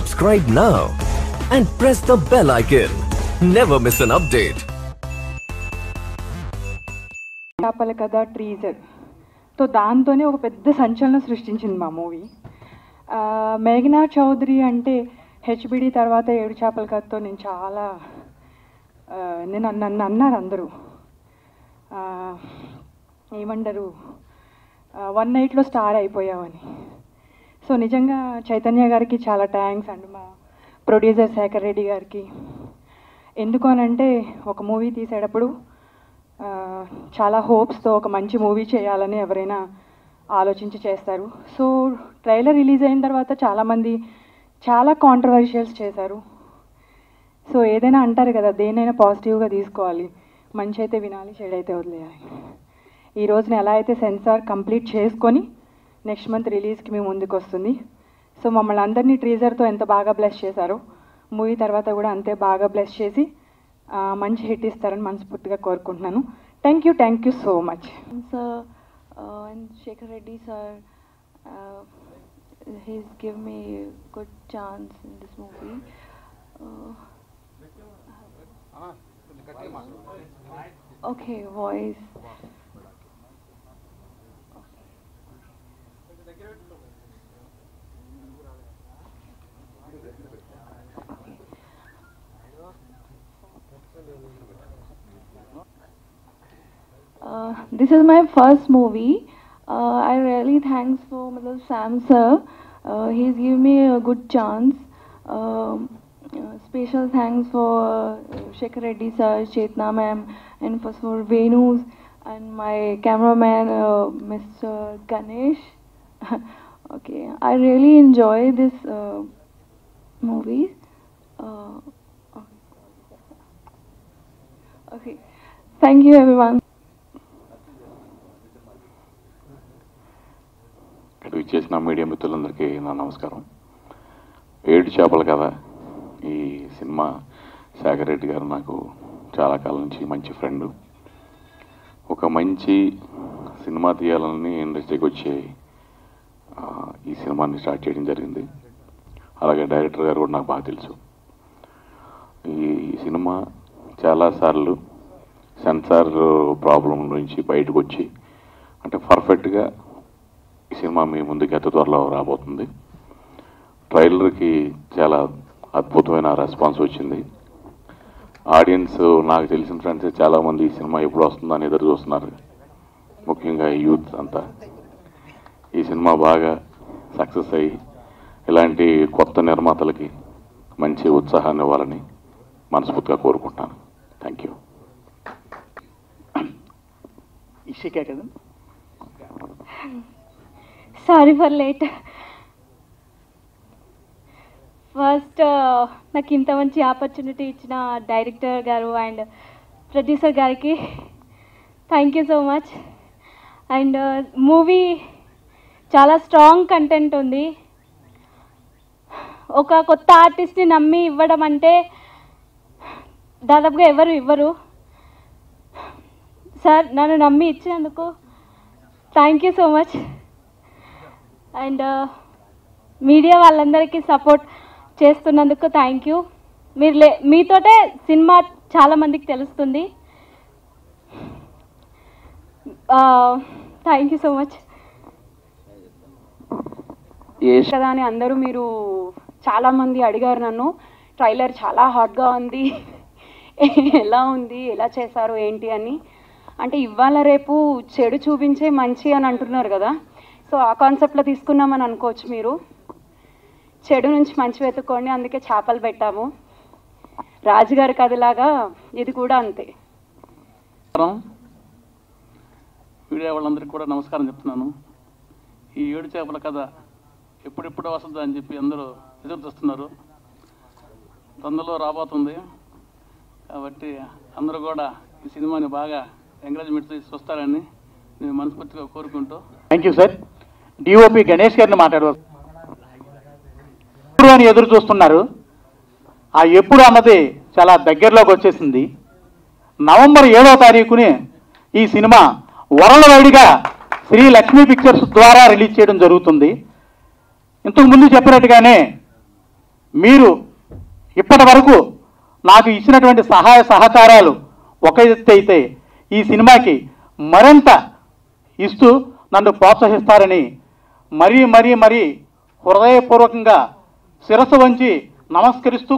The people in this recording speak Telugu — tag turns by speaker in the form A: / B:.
A: Subscribe now and press the bell icon. Never miss an update.
B: చేపల కథ ట్రీజర్తో దాంతోనే ఒక పెద్ద సంచలనం సృష్టించింది మా మూవీ. మేఘనా చౌదరి అంటే హెచ్బిడి తర్వాత ఏడు చేపల కథతో నేను చాలా నేను నన్ను అన్నారు అందరూ. ఏమంటారు వన్ నైట్లో స్టార్ అయిపోయావని. సో నిజంగా చైతన్య గారికి చాలా థ్యాంక్స్ అండ్ మా ప్రొడ్యూసర్ శేఖర్ రెడ్డి గారికి. ఎందుకు అనంటే ఒక మూవీ తీసేటప్పుడు చాలా హోప్స్తో ఒక మంచి మూవీ చేయాలని ఎవరైనా ఆలోచించి చేస్తారు. సో ట్రైలర్ రిలీజ్ అయిన తర్వాత చాలామంది చాలా కాంట్రవర్షియల్స్ చేశారు. సో ఏదైనా అంటారు కదా దేనైనా పాజిటివ్గా తీసుకోవాలి. మంచి అయితే వినాలి చెడైతే వదిలేయాలి. ఈ రోజున ఎలా అయితే సెన్సార్ కంప్లీట్ చేసుకొని నెక్స్ట్ మంత్ రిలీజ్కి మేము ముందుకు వస్తుంది సో మమ్మల్ని అందరినీ ట్రీజర్తో ఎంత బాగా బ్లెస్ చేశారో మూవీ తర్వాత కూడా అంతే బాగా బ్లెస్ చేసి మంచి హిట్ ఇస్తారని మనస్ఫూర్తిగా కోరుకుంటున్నాను thank you thank you so much
C: sir, uh, he's given me a good chance in this movie. Uh, okay, voice. This is my first movie. Uh, I really thanks for मतलब Sam uh, he's given me a good chance good special thanks for Shekhar Reddy sir, Chetna ma'am, and first for Venus and my cameraman uh, Mr. Ganesh. okay, I really enjoy this uh, movie. Uh, okay, thank you everyone.
D: Media మిత్రులందరికీ నా నమస్కారం. ఏడు చేపల కథ ఈ సినిమా శేఖర్ రెడ్డి గారు నాకు చాలా కాలం నుంచి మంచి ఫ్రెండ్. ఒక మంచి సినిమా తీయాలని ఇండస్ట్రీకి వచ్చి ఈ సినిమాని స్టార్ట్ చేయడం జరిగింది. అలాగే డైరెక్టర్ గారు కూడా నాకు బాగా తెలుసు. ఈ సినిమా చాలాసార్లు సెన్సార్ ప్రాబ్లం నుంచి బయటకు వచ్చి అంటే పర్ఫెక్ట్గా ఈ సినిమా మీ ముందుకి అతి త్వరలో రాబోతుంది? ట్రైలర్కి చాలా అద్భుతమైన రెస్పాన్స్ వచ్చింది. ఆడియన్స్ నాకు తెలిసిన ఫ్రెండ్స్ చాలామంది ఈ సినిమా ఎప్పుడు వస్తుందని ఎదురు చూస్తున్నారు. ముఖ్యంగా యూత్ అంతా. ఈ సినిమా బాగా సక్సెస్ అయ్యి ఇలాంటి కొత్త నిర్మాతలకి మంచి ఉత్సాహాన్ని ఇవ్వాలని మనస్ఫూర్తిగా కోరుకుంటాను. థ్యాంక్ యూ
E: ఇషికా కదా?
F: సారీ ఫర్ లేట్ ఫస్ట్ నాకు ఇంత మంచి ఆపర్చునిటీ ఇచ్చిన డైరెక్టర్ గారు అండ్ ప్రొడ్యూసర్ గారికి thank you so much and movie చాలా స్ట్రాంగ్ కంటెంట్ ఉంది. ఒక కొత్త ఆర్టిస్ట్ని నమ్మి ఇవ్వడం అంటే దాదాపుగా ఎవరు ఇవ్వరు. సార్ నన్ను నమ్మి ఇచ్చినందుకు thank you so much and media వాళ్ళందరికీ సపోర్ట్ చేస్తున్నందుకు థ్యాంక్ యూ మీరు లే మీతోటే సినిమా చాలా మందికి తెలుస్తుంది. థ్యాంక్ యూ సో మచ్
B: కదా అని అందరూ మీరు చాలామంది అడిగారు నన్ను. ట్రైలర్ చాలా హాట్గా ఉంది. ఎలా ఉంది? ఎలా చేశారు? ఏంటి అని. అంటే ఇవాళ రేపు చెడు చూపించే మంచి అని అంటున్నారు కదా. సో ఆ కాన్సెప్ట్లో తీసుకున్నామని అనుకోవచ్చు మీరు. చెడు నుంచి మంచి వెతుక్కోండి అందుకే చేపలు పెట్టాము. రాజుగారి కథలాగా ఇది కూడా అంతే.
E: మీడియా వాళ్ళందరికీ కూడా నమస్కారం చెప్తున్నాను. ఈ ఏడు చేపల కథ ఎప్పుడెప్పుడు వస్తుందా అని చెప్పి అందరూ ఎదురు చూస్తున్నారు. తొందరలో రాబోతుంది. కాబట్టి అందరూ కూడా ఈ సినిమాని బాగా ఎంకరేజ్మెంట్ చేసి చూస్తారని నేను మనస్ఫూర్తిగా కోరుకుంటూ
G: thank you sir DOP Ganesh గారిని మాట్లాడవచ్చు ఎప్పుడు అని ఎదురు చూస్తున్నారు. ఆ ఎప్పుడు అన్నది చాలా దగ్గరలోకి వచ్చేసింది. నవంబర్ ఏడవ తారీఖుని ఈ సినిమా వరల్డ్ వైడ్గా శ్రీ లక్ష్మీ పిక్చర్స్ ద్వారా రిలీజ్ చేయడం జరుగుతుంది. ఇంతకు ముందు చెప్పినట్టుగానే మీరు ఇప్పటి వరకు నాకు ఇచ్చినటువంటి సహాయ సహకారాలు ఒక అయితే ఈ సినిమాకి మరింత ఇస్తూ నన్ను ప్రోత్సహిస్తారని మరీ మరీ మరీ హృదయపూర్వకంగా శిరస్సు వంచి నమస్కరిస్తూ